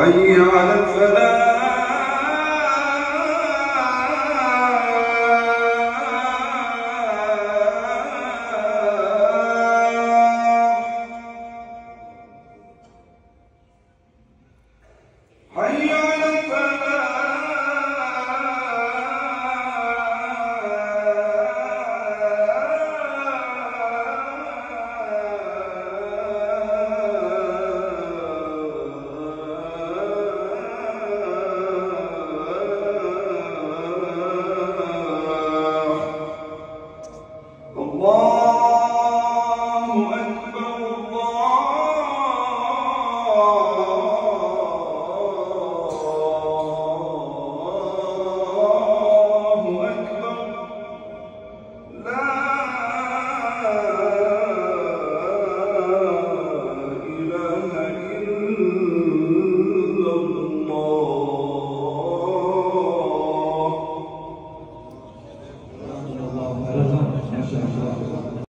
حي على الفلاح